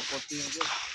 Mga